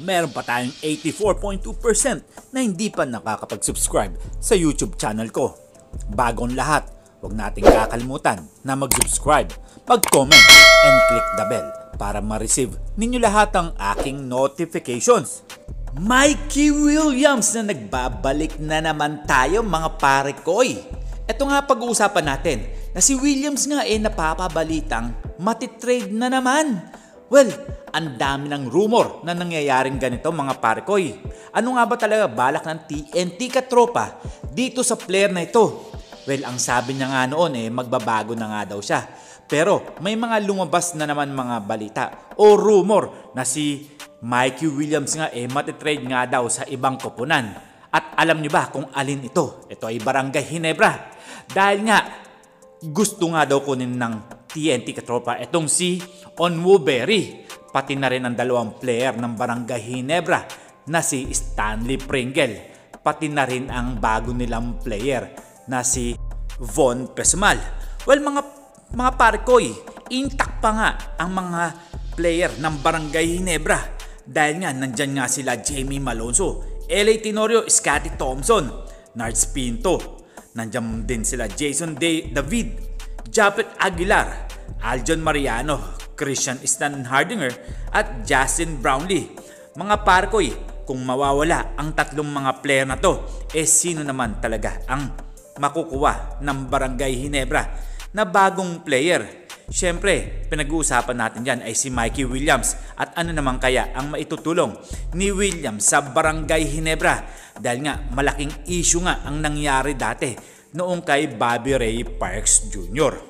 meron pa tayong 84.2% na hindi pa nakakapag-subscribe sa YouTube channel ko. Bagong lahat, huwag nating kakalimutan na mag-subscribe, mag-comment, and click the bell para ma-receive ninyo lahat ang aking notifications. Mikey Williams na nagbabalik na naman tayo mga pare koy. Ito nga pag-uusapan natin na si Williams nga eh napapabalitang matitrade na naman. Well, ang dami ng rumor na nangyayaring ganito mga pare koy. Ano nga ba talaga balak ng TNT katropa dito sa player na ito? Well, ang sabi niya nga noon eh magbabago na nga daw siya. Pero may mga lumabas na naman mga balita o rumor na si Mikey Williams nga eh matitrade nga daw sa ibang koponan. At alam niyo ba kung alin ito? Ito ay Barangay Hinebra. Dahil nga gusto nga daw kunin ng TNT katropa itong si Onwuberry. Pati na rin ang dalawang player ng Barangay Hinebra na si Stanley Pringle. Pati na rin ang bago nilang player na si Von Pesmal. Well mga mga parkoy, intact pa nga ang mga player ng Barangay Hinebra dahil nga nandyan nga sila Jamie Malonzo, LA Tenorio, Scotty Thompson, Nards Pinto, nandyan din sila Jason Day, David, Japet Aguilar, Aljon Mariano, Christian Stan Hardinger at Justin Brownlee. Mga parkoy, kung mawawala ang tatlong mga player na to, eh sino naman talaga ang makukuha ng Barangay Hinebra na bagong player. Siyempre, pinag-uusapan natin dyan ay si Mikey Williams at ano naman kaya ang maitutulong ni Williams sa Barangay Hinebra dahil nga malaking issue nga ang nangyari dati noong kay Bobby Ray Parks Jr.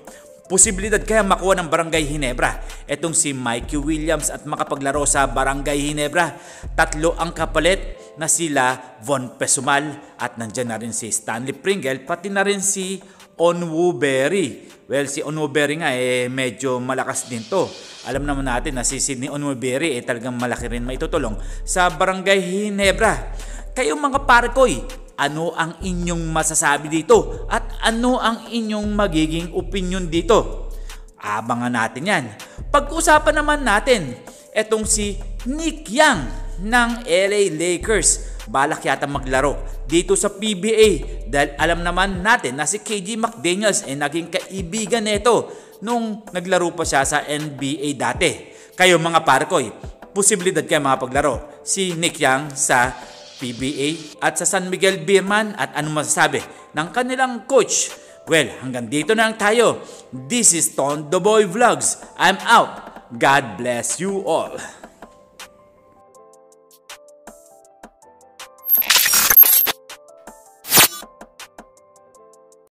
Posibilidad kaya makuha ng Barangay Hinebra etong si Mikey Williams at makapaglaro sa Barangay Hinebra. Tatlo ang kapalit na sila Von Pesumal at nandyan na rin si Stanley Pringle pati na rin si Onwuberry. Well, si Onwuberry nga eh medyo malakas din to. Alam naman natin na si Sidney Onwuberry eh talagang malaki rin maitutulong sa Barangay Hinebra. Kayo mga parkoy, ano ang inyong masasabi dito? At ano ang inyong magiging opinion dito? Abangan natin yan. Pag-usapan naman natin, etong si Nick Young ng LA Lakers balak yata maglaro dito sa PBA dahil alam naman natin na si KG McDaniels ay naging kaibigan nito nung naglaro pa siya sa NBA dati. Kayo mga parkoy, posibilidad kayo paglaro si Nick Young sa PBA at sa San Miguel Beerman at anong masasabi ng kanilang coach? Well, hanggang dito na lang tayo. This is Ton The Boy Vlogs. I'm out. God bless you all.